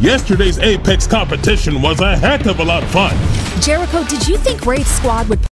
Yesterday's Apex competition was a heck of a lot of fun. Jericho, did you think Wraith Squad would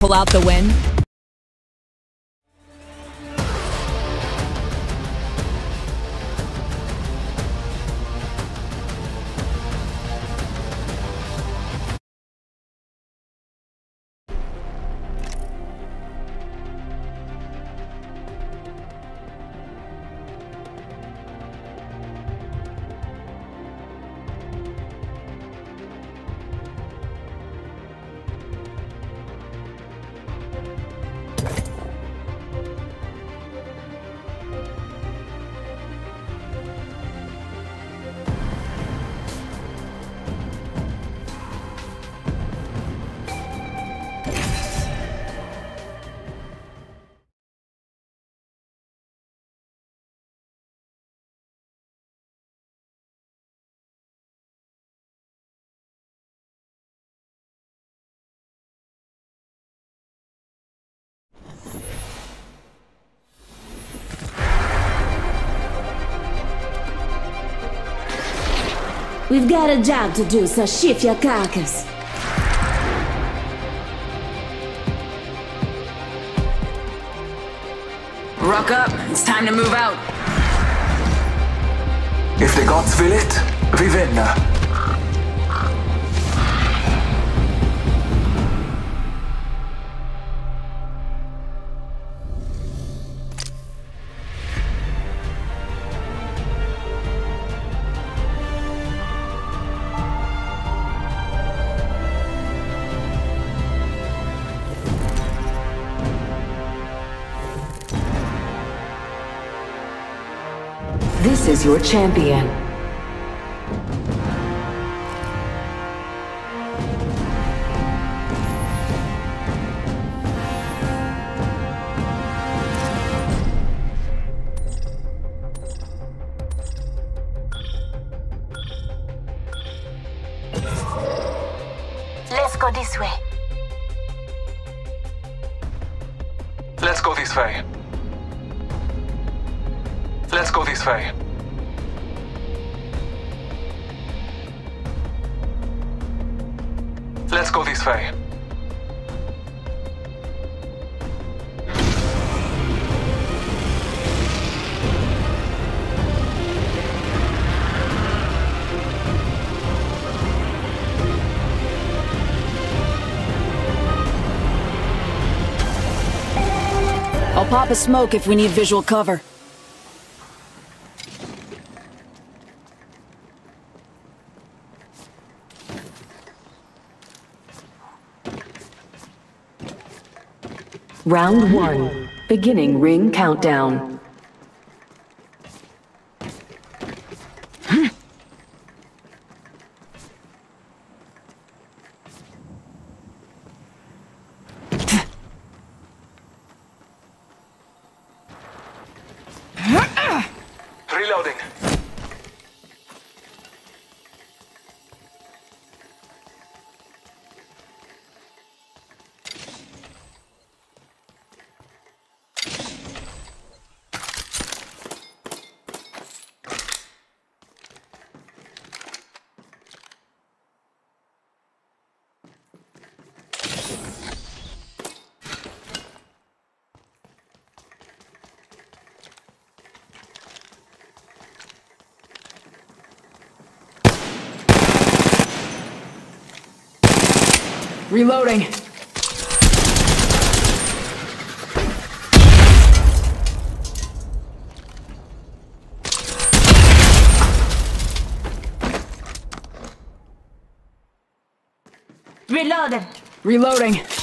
pull out the win? We've got a job to do, so shift your carcass. Rock up. It's time to move out. If the gods will it, we This is your champion. Pop a smoke if we need visual cover. Round one. Beginning ring countdown. Reloading. Reloaded. Reloading.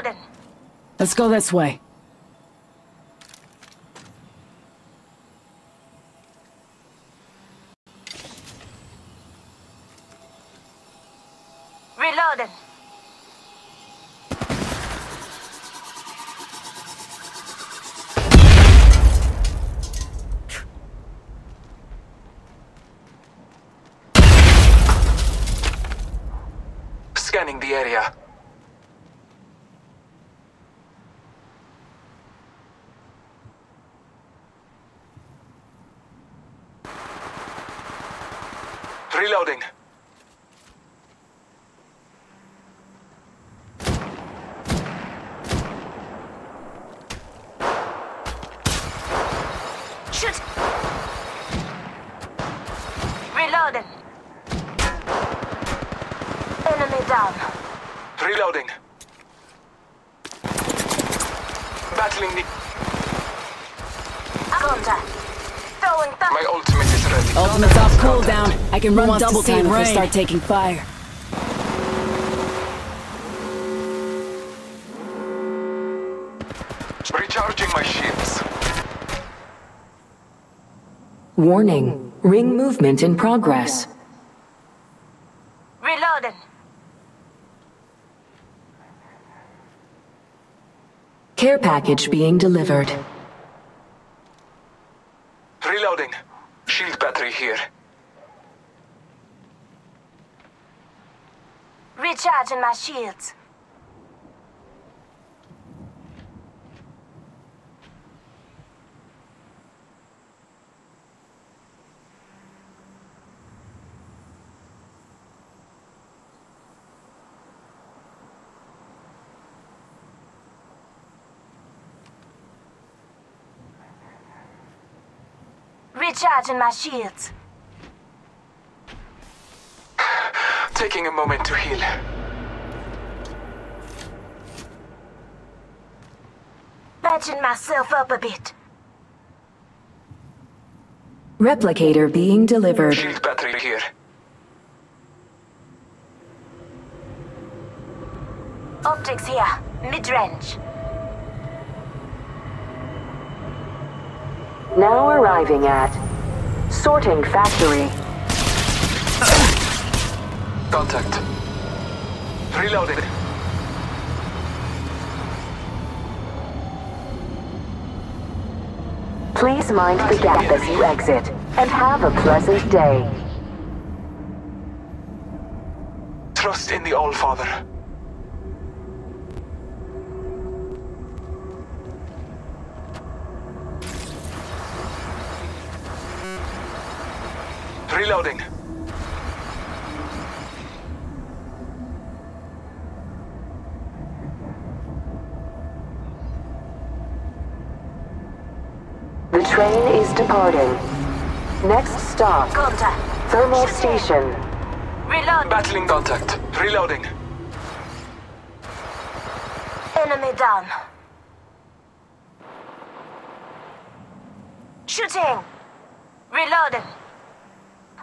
Reloading. Let's go this way. Reloading. Scanning the area. Reloading. Shoot. Reloading. Enemy down. Reloading. Battling the... Contact. Throwing th- My ultimate is ready. Ultimate's off cooldown. I can run double see time if we rain? start taking fire. Recharging my shields. Warning. Ring movement in progress. Reloading. Care package being delivered. Reloading. Shield battery here. Recharging my shields. Recharging my shields. Taking a moment to heal. Patching myself up a bit. Replicator being delivered. Shield battery here. Optics here. Mid-range. Now arriving at sorting factory. Contact. Reloading. Please mind the gap as you exit and have a pleasant day. Trust in the All-Father. Reloading. The train is departing. Next stop, Contact. thermal station. Reload. Battling contact. Reloading. Enemy down. Shooting. Reloading.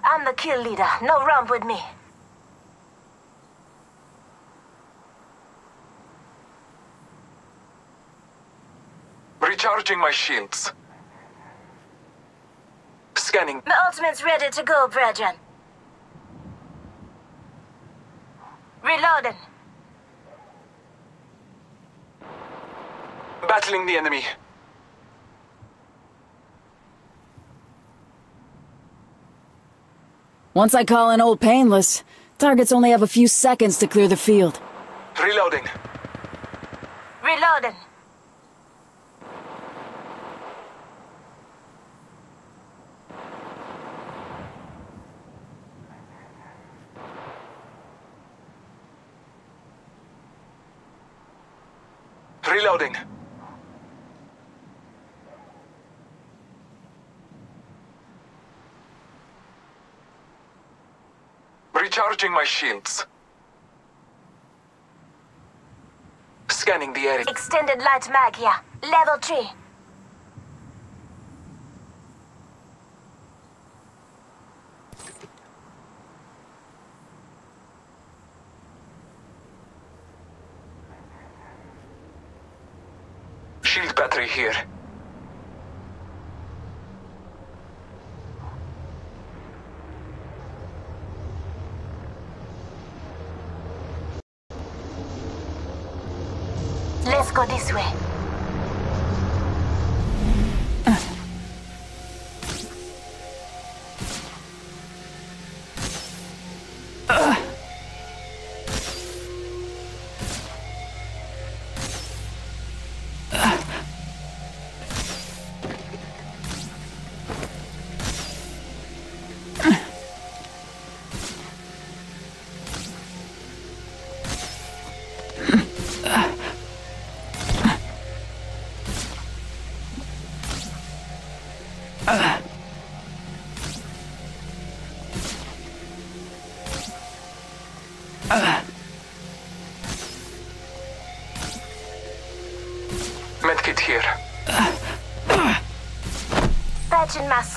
I'm the kill leader. No romp with me. Recharging my shields. Scanning. My ultimate's ready to go, brethren. Reloading. Battling the enemy. Once I call in old Painless, targets only have a few seconds to clear the field. Reloading. Reloading. Reloading. Recharging my shields. Scanning the area. Extended light mag here. Level 3. Shield battery here. Let's go this way.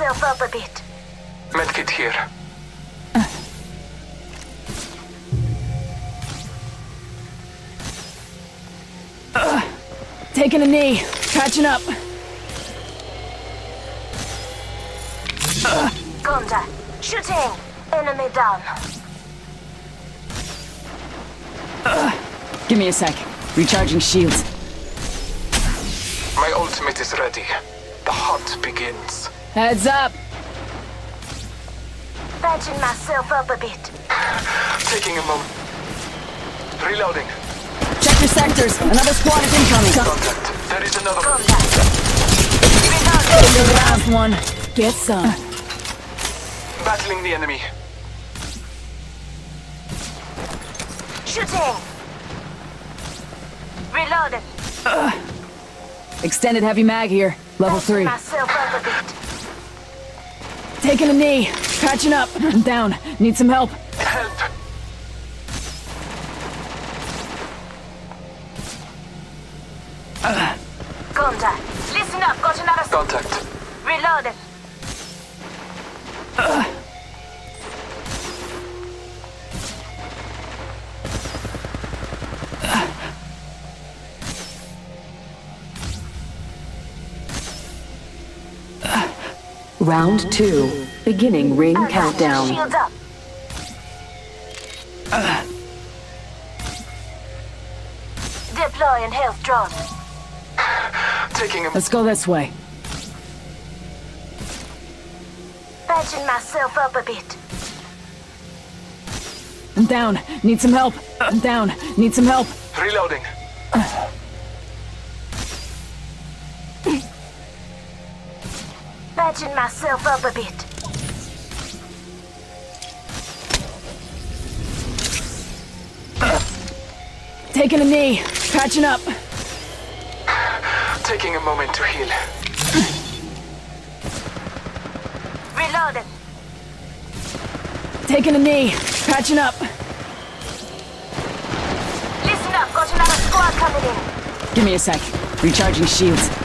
Patching myself up a bit. Medkit here. Uh, taking a knee. Catching up. Gonda, Shooting. Enemy down. Uh, give me a sec. Recharging shields. My ultimate is ready. The hunt begins. Heads up. Patching myself up a bit. Taking a moment. Reloading. Check your sectors. Another squad is incoming. Contact. There is another. Contact. Into the last one. Get some. Battling the enemy. Shooting. Reloading. Extended heavy mag here. Level Patching 3. Taking a knee. Patching up. I'm down. Need some help. Help. Contact. Listen up. Got another. Contact. Reloading. Round two. Beginning ring Contact. countdown. Shields up. Deploying health drone. Taking a Let's go this way. Patching myself up a bit. I'm down. Need some help. I'm down. Need some help. reloading. Patching myself up a bit. Taking a knee. Patching up. Taking a moment to heal. Reloading. Taking a knee. Patching up. Listen up. Got another squad coming in. Give me a sec. Recharging shields.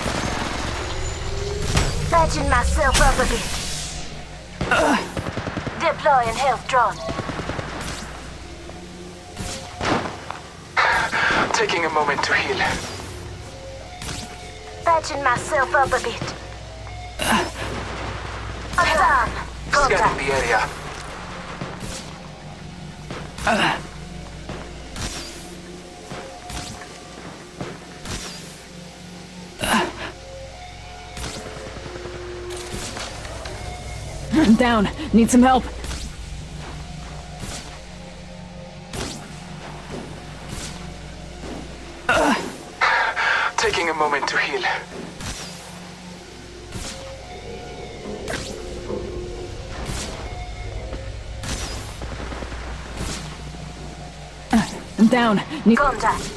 Patching myself up a bit. Deploying health drone. Taking a moment to heal. Patching myself up a bit. Scanning the area. I'm down. Need some help. Taking a moment to heal. I'm down. Need Contact.